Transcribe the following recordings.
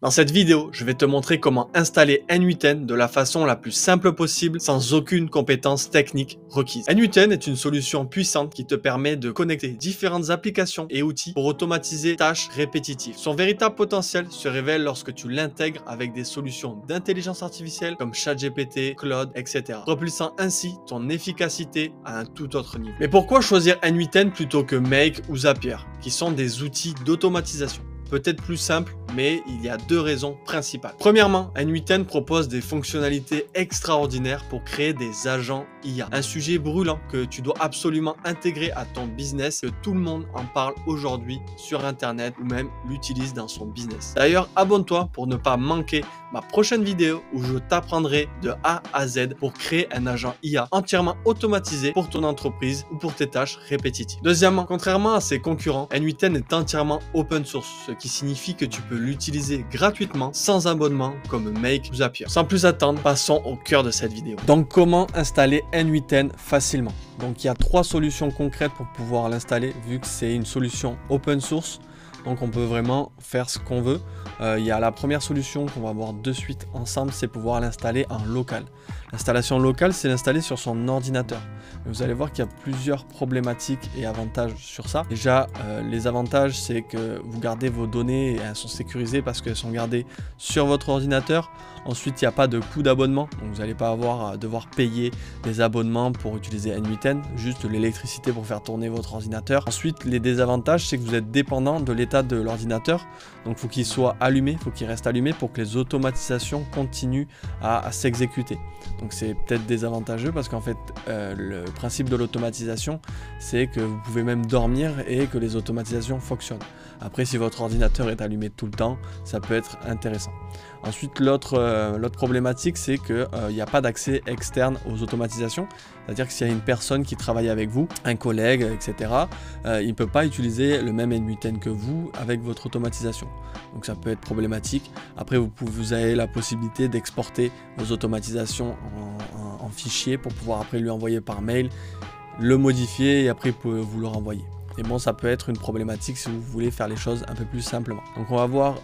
Dans cette vidéo, je vais te montrer comment installer N8N de la façon la plus simple possible sans aucune compétence technique requise. N8N est une solution puissante qui te permet de connecter différentes applications et outils pour automatiser tâches répétitives. Son véritable potentiel se révèle lorsque tu l'intègres avec des solutions d'intelligence artificielle comme ChatGPT, Claude, etc. propulsant ainsi ton efficacité à un tout autre niveau. Mais pourquoi choisir N8N plutôt que Make ou Zapier, qui sont des outils d'automatisation? Peut-être plus simple, mais il y a deux raisons principales. Premièrement, N8N propose des fonctionnalités extraordinaires pour créer des agents IA. Un sujet brûlant que tu dois absolument intégrer à ton business, que tout le monde en parle aujourd'hui sur Internet ou même l'utilise dans son business. D'ailleurs, abonne-toi pour ne pas manquer ma prochaine vidéo où je t'apprendrai de A à Z pour créer un agent IA entièrement automatisé pour ton entreprise ou pour tes tâches répétitives. Deuxièmement, contrairement à ses concurrents, N8N est entièrement open source, ce qui signifie que tu peux l'utiliser gratuitement sans abonnement comme Make Zapier. Sans plus attendre, passons au cœur de cette vidéo. Donc comment installer N8N facilement? Donc il y a trois solutions concrètes pour pouvoir l'installer vu que c'est une solution open source donc on peut vraiment faire ce qu'on veut. Euh, il y a la première solution qu'on va voir de suite ensemble, c'est pouvoir l'installer en local. L'installation locale, c'est l'installer sur son ordinateur. Vous allez voir qu'il y a plusieurs problématiques et avantages sur ça. Déjà, euh, les avantages, c'est que vous gardez vos données et elles sont sécurisées parce qu'elles sont gardées sur votre ordinateur. Ensuite, il n'y a pas de coût d'abonnement, donc vous n'allez pas avoir à devoir payer des abonnements pour utiliser N8N, juste l'électricité pour faire tourner votre ordinateur. Ensuite, les désavantages, c'est que vous êtes dépendant de l'état de l'ordinateur, donc il faut qu'il soit allumé, il faut qu'il reste allumé pour que les automatisations continuent à, s'exécuter. Donc c'est peut-être désavantageux parce qu'en fait, euh, le principe de l'automatisation, c'est que vous pouvez même dormir et que les automatisations fonctionnent. Après, si votre ordinateur est allumé tout le temps, ça peut être intéressant. Ensuite, l'autre euh, problématique, c'est qu'il n'y euh, a pas d'accès externe aux automatisations. C'est-à-dire que s'il y a une personne qui travaille avec vous, un collègue, etc., euh, il ne peut pas utiliser le même N8N que vous avec votre automatisation. Donc ça peut être problématique. Après, vous, vous avez la possibilité d'exporter vos automatisations en, en, fichier pour pouvoir après lui envoyer par mail, le modifier et après vous le renvoyer. Et bon, ça peut être une problématique si vous voulez faire les choses un peu plus simplement. Donc on va voir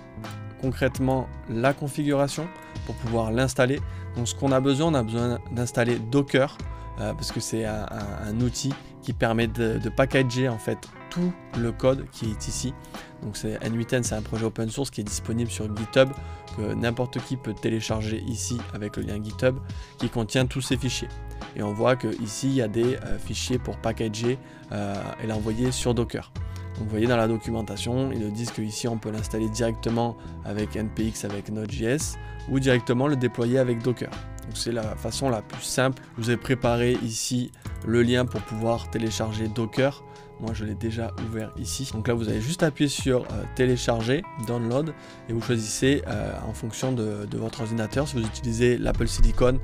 concrètement la configuration pour pouvoir l'installer. Donc ce qu'on a besoin, on a besoin d'installer Docker euh, parce que c'est un, outil qui permet de, packager en fait tout le code qui est ici. Donc c'est N8N, c'est un projet open source qui est disponible sur GitHub que n'importe qui peut télécharger ici avec le lien GitHub qui contient tous ces fichiers. Et on voit que ici il y a des euh, fichiers pour packager euh, et l'envoyer sur Docker. Donc vous voyez dans la documentation, ils nous disent qu'ici on peut l'installer directement avec NPX avec Node.js ou directement le déployer avec Docker. Donc c'est la façon la plus simple. Je vous ai préparé ici le lien pour pouvoir télécharger Docker. Moi je l'ai déjà ouvert ici. Donc là vous allez juste appuyer sur euh, télécharger, download et vous choisissez euh, en fonction de, votre ordinateur. Si vous utilisez l'Apple Silicon,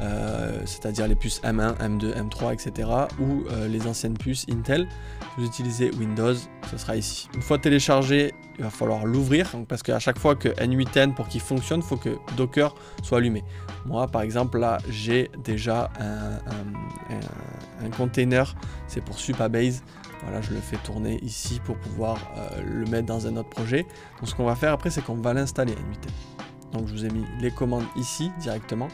euh, c'est-à-dire les puces M1, M2, M3, etc. ou les anciennes puces Intel. Vous utilisez Windows, ce sera ici. Une fois téléchargé, il va falloir l'ouvrir parce qu'à chaque fois que N8N pour qu'il fonctionne, il faut que Docker soit allumé. Moi, par exemple, là, j'ai déjà un, container, c'est pour Supabase. Voilà, je le fais tourner ici pour pouvoir euh, le mettre dans un autre projet. Donc, ce qu'on va faire après, c'est qu'on va l'installer N8N. Donc, je vous ai mis les commandes ici directement.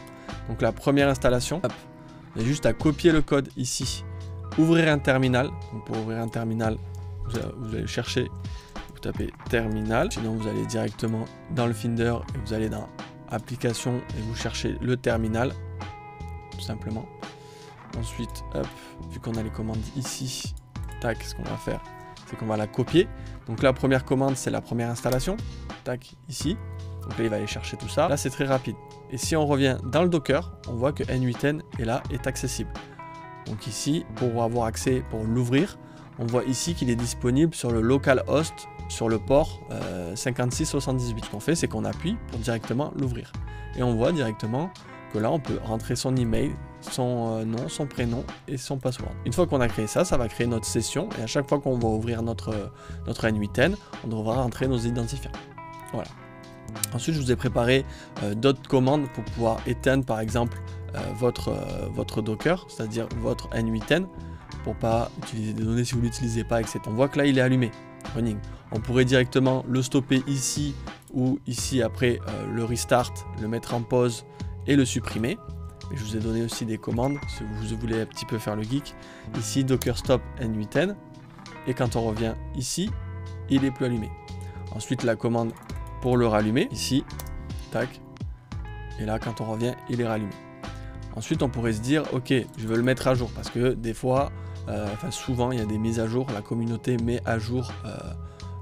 Donc la première installation, il y a juste à copier le code ici, ouvrir un terminal. Donc pour ouvrir un terminal, vous, allez chercher, vous tapez terminal, sinon vous allez directement dans le Finder et vous allez dans application et vous cherchez le terminal, tout simplement. Ensuite, hop, vu qu'on a les commandes ici, tac, ce qu'on va faire, c'est qu'on va la copier. Donc la première commande, c'est la première installation, tac, ici. Donc là, il va aller chercher tout ça. Là, c'est très rapide. Et si on revient dans le Docker, on voit que N8N est là, est accessible. Donc ici, pour avoir accès, pour l'ouvrir, on voit ici qu'il est disponible sur le localhost, sur le port 5678. Euh, Ce qu'on fait, c'est qu'on appuie pour directement l'ouvrir. Et on voit directement que là, on peut rentrer son email, son euh, nom, son prénom et son password. Une fois qu'on a créé ça, ça va créer notre session. Et à chaque fois qu'on va ouvrir notre, notre N8N, on devra rentrer nos identifiants. Voilà. Ensuite, je vous ai préparé euh, d'autres commandes pour pouvoir éteindre par exemple euh, votre, euh, votre Docker, c'est-à-dire votre N8N, pour pas utiliser des données si vous ne l'utilisez pas, etc. On voit que là, il est allumé, running. On pourrait directement le stopper ici ou ici après euh, le restart, le mettre en pause et le supprimer. Et je vous ai donné aussi des commandes si vous voulez un petit peu faire le geek. Ici Docker stop N8N et quand on revient ici, il est plus allumé. Ensuite la commande pour le rallumer ici, tac. Et là quand on revient, il est rallumé. Ensuite on pourrait se dire ok, je veux le mettre à jour parce que des fois, euh, enfin souvent il y a des mises à jour, la communauté met à jour euh,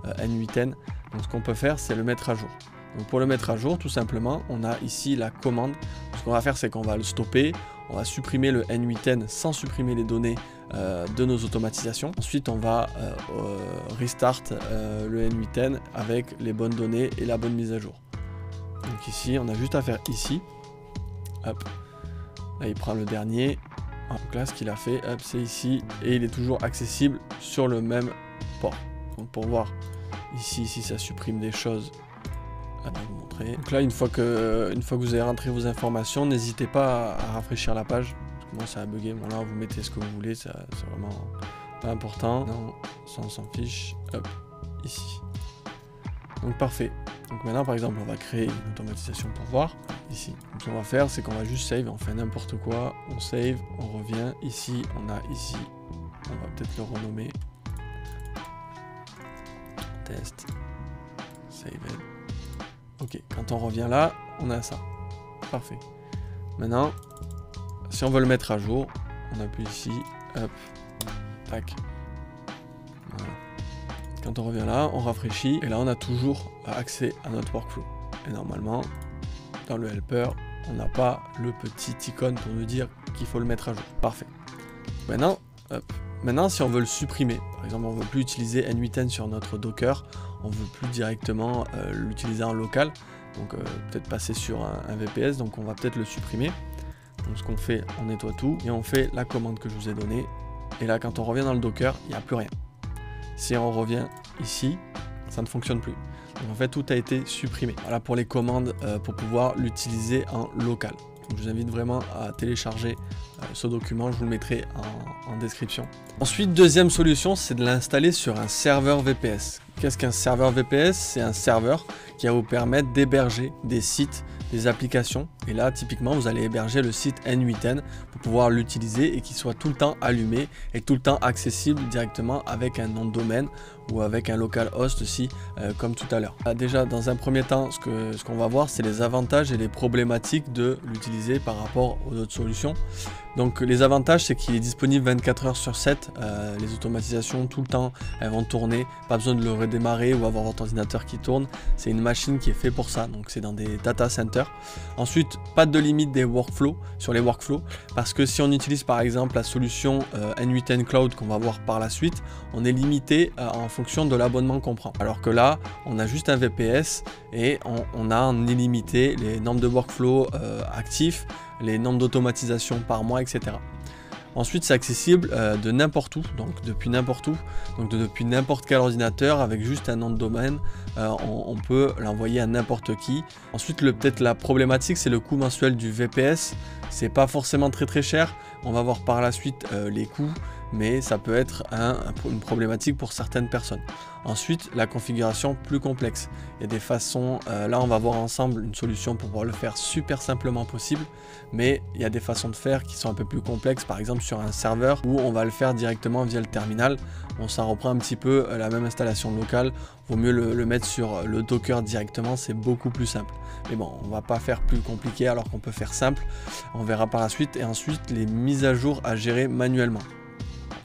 euh, N8N. Donc ce qu'on peut faire, c'est le mettre à jour. Donc pour le mettre à jour, tout simplement, on a ici la commande. Ce qu'on va faire, c'est qu'on va le stopper. On va supprimer le N8N sans supprimer les données euh, de nos automatisations. Ensuite, on va euh, restart le N8N avec les bonnes données et la bonne mise à jour. Donc ici, on a juste à faire ici. Hop. Là, il prend le dernier. Donc là, ce qu'il a fait, hop, c'est ici. Et il est toujours accessible sur le même port. Donc pour voir Ici, si ça supprime des choses, Donc là, une fois que, une fois que vous avez rentré vos informations, n'hésitez pas à, rafraîchir la page. Moi, ça a bugué. Bon, là, vous mettez ce que vous voulez, c'est vraiment pas important. Non, ça, on s'en fiche. Hop, ici. Donc, parfait. Donc maintenant, par exemple, on va créer une automatisation pour voir. Ici. Donc, ce qu'on va faire, c'est qu'on va juste save. On fait n'importe quoi. On save, on revient. Ici, on a ici. On va peut-être le renommer test, save Ok, quand on revient là, on a ça. Parfait. Maintenant, si on veut le mettre à jour, on appuie ici, hop, tac. Voilà. Quand on revient là, on rafraîchit, et là on a toujours accès à notre workflow. Et normalement, dans le helper, on n'a pas le petit icône pour nous dire qu'il faut le mettre à jour. Parfait. Maintenant, hop, Maintenant, si on veut le supprimer, par exemple, on ne veut plus utiliser N8N sur notre Docker, on veut plus directement euh, l'utiliser en local, donc euh, peut-être passer sur un, VPS, donc on va peut-être le supprimer. Donc ce qu'on fait, on nettoie tout et on fait la commande que je vous ai donnée. Et là, quand on revient dans le Docker, il n'y a plus rien. Si on revient ici, ça ne fonctionne plus. Donc en fait, tout a été supprimé. Voilà pour les commandes euh, pour pouvoir l'utiliser en local. Je vous invite vraiment à télécharger ce document, je vous le mettrai en, description. Ensuite, deuxième solution, c'est de l'installer sur un serveur VPS. Qu'est-ce qu'un serveur VPS C'est un serveur qui va vous permettre d'héberger des sites, des applications. Et là, typiquement, vous allez héberger le site N8N pour pouvoir l'utiliser et qu'il soit tout le temps allumé et tout le temps accessible directement avec un nom de domaine ou avec un local host aussi, euh, comme tout à l'heure. Déjà, dans un premier temps, ce qu'on ce qu'on va voir, c'est les avantages et les problématiques de l'utiliser par rapport aux autres solutions. Donc les avantages, c'est qu'il est disponible 24 heures sur 7. Euh, les automatisations, tout le temps, elles vont tourner. Pas besoin de le redémarrer ou avoir votre ordinateur qui tourne. C'est une machine qui est fait pour ça. Donc c'est dans des data centers. Ensuite, pas de limite des workflows sur les workflows. Parce que si on utilise par exemple la solution euh, N8N Cloud qu'on va voir par la suite, on est limité euh, en fonction de l'abonnement qu'on prend. Alors que là, on a juste un VPS et on, a en illimité les normes de workflow actifs les nombres d'automatisation par mois, etc. Ensuite, c'est accessible euh, de n'importe où, donc depuis n'importe où, donc depuis n'importe quel ordinateur avec juste un nom de domaine, euh, on, peut l'envoyer à n'importe qui. Ensuite, peut-être la problématique, c'est le coût mensuel du VPS. C'est pas forcément très très cher. On va voir par la suite euh, les coûts mais ça peut être une problématique pour certaines personnes. Ensuite, la configuration plus complexe. Il y a des façons, euh, là on va voir ensemble une solution pour pouvoir le faire super simplement possible, mais il y a des façons de faire qui sont un peu plus complexes, par exemple sur un serveur où on va le faire directement via le terminal. On s'en reprend un petit peu euh, la même installation locale, vaut mieux le, le mettre sur le Docker directement, c'est beaucoup plus simple. Mais bon, on va pas faire plus compliqué alors qu'on peut faire simple, on verra par la suite, et ensuite les mises à jour à gérer manuellement.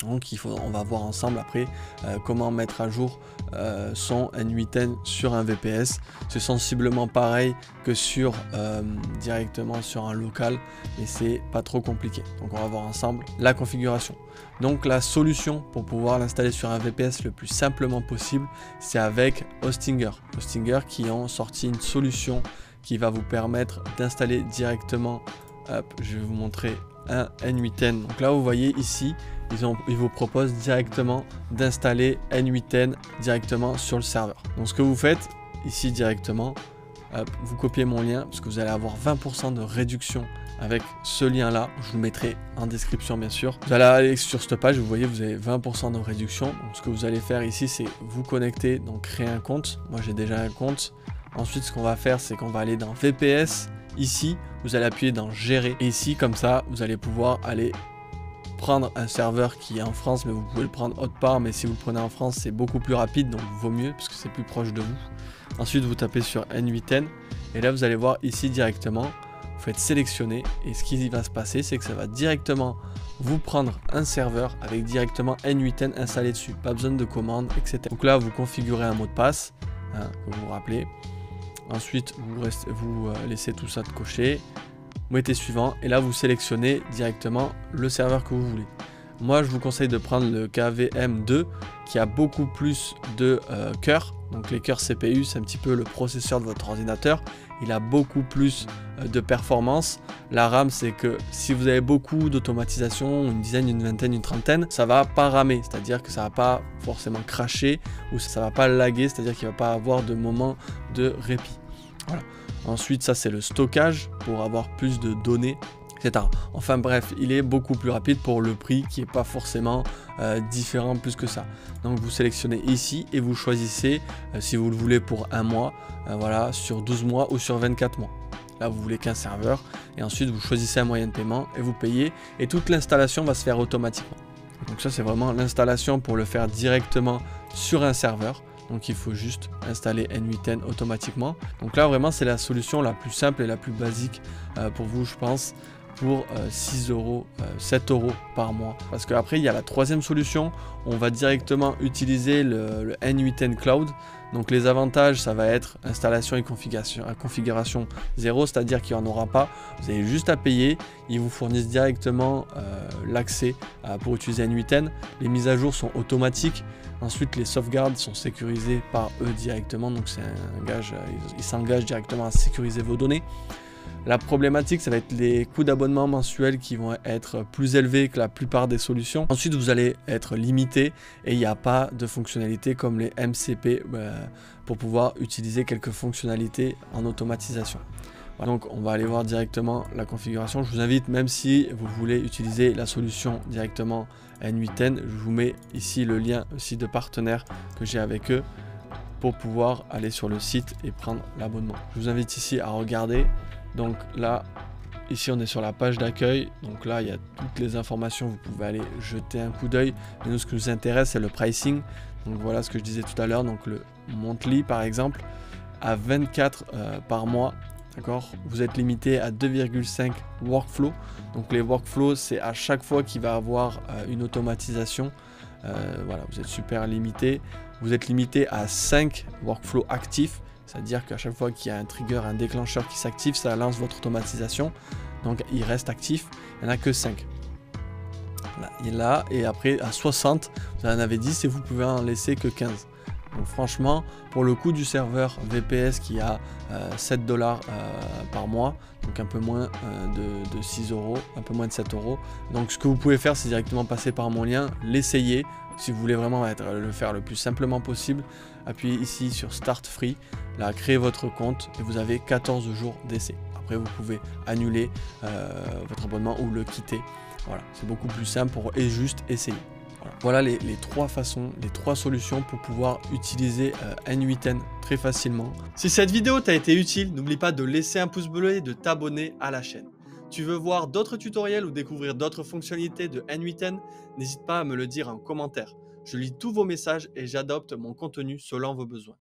Donc faut, on va voir ensemble après euh, comment mettre à jour euh, son N8N sur un VPS. C'est sensiblement pareil que sur euh, directement sur un local, mais c'est pas trop compliqué. Donc on va voir ensemble la configuration. Donc la solution pour pouvoir l'installer sur un VPS le plus simplement possible, c'est avec Hostinger. Hostinger qui ont sorti une solution qui va vous permettre d'installer directement, hop, je vais vous montrer un N8N. Donc là vous voyez ici, ils, vous proposent directement d'installer N8N directement sur le serveur. Donc ce que vous faites ici directement, vous copiez mon lien parce que vous allez avoir 20% de réduction avec ce lien là. Je vous le mettrai en description bien sûr. Vous allez aller sur cette page, vous voyez vous avez 20% de réduction. Donc ce que vous allez faire ici c'est vous connecter, donc créer un compte. Moi j'ai déjà un compte. Ensuite, ce qu'on va faire, c'est qu'on va aller dans VPS. Ici, vous allez appuyer dans Gérer. Et ici, comme ça, vous allez pouvoir aller prendre un serveur qui est en France, mais vous pouvez le prendre autre part. Mais si vous le prenez en France, c'est beaucoup plus rapide, donc vaut mieux parce que c'est plus proche de vous. Ensuite, vous tapez sur N8N et là, vous allez voir ici directement, vous faites sélectionner et ce qui va se passer, c'est que ça va directement vous prendre un serveur avec directement N8N installé dessus. Pas besoin de commande, etc. Donc là, vous configurez un mot de passe, hein, que vous vous rappelez. Ensuite, vous, euh, laissez tout ça de cocher. Vous mettez suivant et là, vous sélectionnez directement le serveur que vous voulez. Moi, je vous conseille de prendre le KVM2 qui a beaucoup plus de euh, cœurs. Donc les cœurs CPU, c'est un petit peu le processeur de votre ordinateur. Il a beaucoup plus euh, de performance. La RAM, c'est que si vous avez beaucoup d'automatisation, une dizaine, une vingtaine, une trentaine, ça va pas ramer. C'est-à-dire que ça va pas forcément cracher ou ça va pas laguer. C'est-à-dire qu'il va pas avoir de moment de répit. Ensuite, ça c'est le stockage pour avoir plus de données Enfin bref, il est beaucoup plus rapide pour le prix qui n'est pas forcément euh, différent plus que ça. Donc vous sélectionnez ici et vous choisissez euh, si vous le voulez pour un mois, euh, voilà, sur 12 mois ou sur 24 mois. Là, vous voulez qu'un serveur et ensuite vous choisissez un moyen de paiement et vous payez et toute l'installation va se faire automatiquement. Donc ça, c'est vraiment l'installation pour le faire directement sur un serveur. Donc il faut juste installer N8N automatiquement. Donc là vraiment c'est la solution la plus simple et la plus basique pour vous je pense pour 6 euh, euros, 7 euh, euros par mois. Parce qu'après, il y a la troisième solution. On va directement utiliser le, N8N Cloud. Donc les avantages, ça va être installation et configuration, configuration zéro, c'est-à-dire qu'il n'y en aura pas. Vous avez juste à payer. Ils vous fournissent directement euh, l'accès pour utiliser N8N. Les mises à jour sont automatiques. Ensuite, les sauvegardes sont sécurisées par eux directement. Donc c'est un gage, ils s'engagent directement à sécuriser vos données. La problématique, ça va être les coûts d'abonnement mensuels qui vont être plus élevés que la plupart des solutions. Ensuite, vous allez être limité et il n'y a pas de fonctionnalités comme les MCP euh, pour pouvoir utiliser quelques fonctionnalités en automatisation. Donc on va aller voir directement la configuration. Je vous invite, même si vous voulez utiliser la solution directement N8N, je vous mets ici le lien aussi de partenaire que j'ai avec eux pour pouvoir aller sur le site et prendre l'abonnement. Je vous invite ici à regarder donc là, ici on est sur la page d'accueil. Donc là, il y a toutes les informations. Vous pouvez aller jeter un coup d'œil. Mais nous, ce qui nous intéresse, c'est le pricing. Donc voilà ce que je disais tout à l'heure. Donc le monthly, par exemple, à 24 euh, par mois. D'accord? Vous êtes limité à 2,5 workflows. Donc les workflows, c'est à chaque fois qu'il va avoir euh, une automatisation. Euh, voilà, vous êtes super limité. Vous êtes limité à 5 workflows actifs. C'est-à-dire qu'à chaque fois qu'il y a un trigger, un déclencheur qui s'active, ça lance votre automatisation. Donc il reste actif. Il n'y en a que 5. Là, il est là. Et après, à 60, vous en avez 10 et vous pouvez en laisser que 15. Donc franchement, pour le coût du serveur VPS qui a 7 euh, dollars euh, par mois, donc un peu moins euh, de, de, 6 euros, un peu moins de 7 euros. Donc ce que vous pouvez faire, c'est directement passer par mon lien, l'essayer. Si vous voulez vraiment le faire le plus simplement possible, appuyez ici sur Start Free, là, créez votre compte et vous avez 14 jours d'essai. Après, vous pouvez annuler votre abonnement ou le quitter. Voilà, c'est beaucoup plus simple pour et juste essayer. Voilà, les, trois façons, les trois solutions pour pouvoir utiliser euh, N8N très facilement. Si cette vidéo t'a été utile, n'oublie pas de laisser un pouce bleu et de t'abonner à la chaîne. Tu veux voir d'autres tutoriels ou découvrir d'autres fonctionnalités de N8N N'hésite pas à me le dire en commentaire. Je lis tous vos messages et j'adopte mon contenu selon vos besoins.